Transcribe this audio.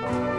Bye.